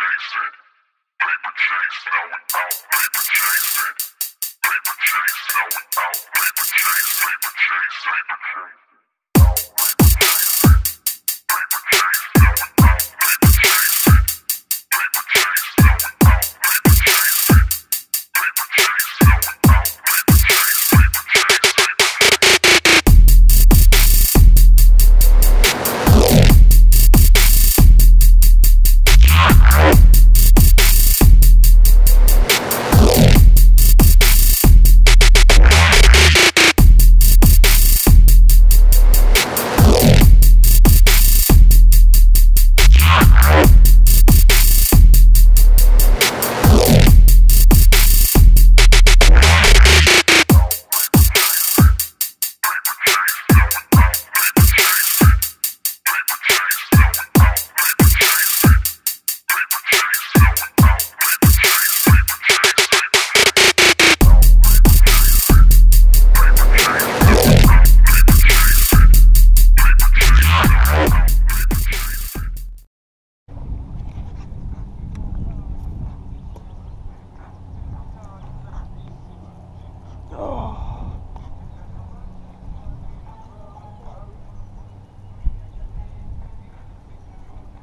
chasing. Paper chase, now we out. Paper chasing. Paper chase, now we. Paper chase, paper chase, paper chase.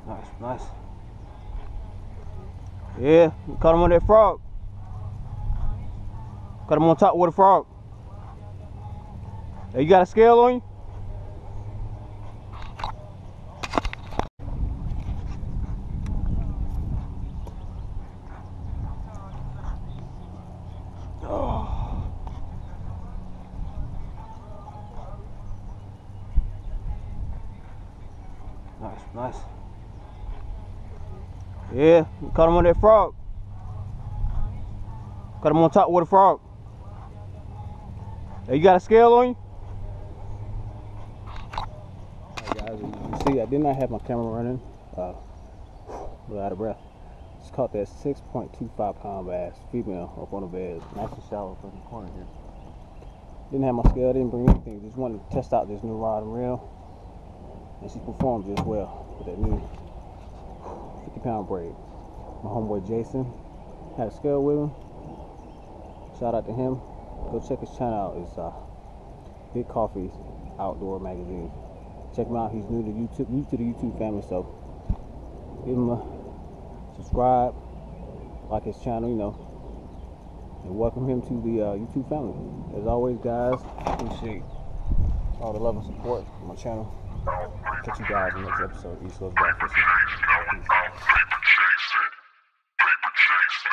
Nice, nice. Yeah, caught him on that frog. Caught him on top with a frog. Hey, you got a scale on you? Nice, nice. Yeah, caught him on that frog. Caught him on top with a frog. Hey, you got a scale on you? Hey guys, you see, I did not have my camera running. Uh, a out of breath. Just caught that 6.25 pound bass, female, up on the bed. Nice and shallow from the corner here. Didn't have my scale, didn't bring anything. Just wanted to test out this new rod and reel. And she performed just well with that new 50 pound braid. My homeboy Jason had a scale with him. Shout out to him. Go check his channel out. It's uh, Big Coffee's Outdoor Magazine. Check him out. He's new to YouTube, new to the YouTube family, so give him a subscribe, like his channel, you know, and welcome him to the uh, YouTube family. As always, guys, appreciate all the love and support for my channel. Catch you guys in the next episode. East Coast. Paper chase, paper chase.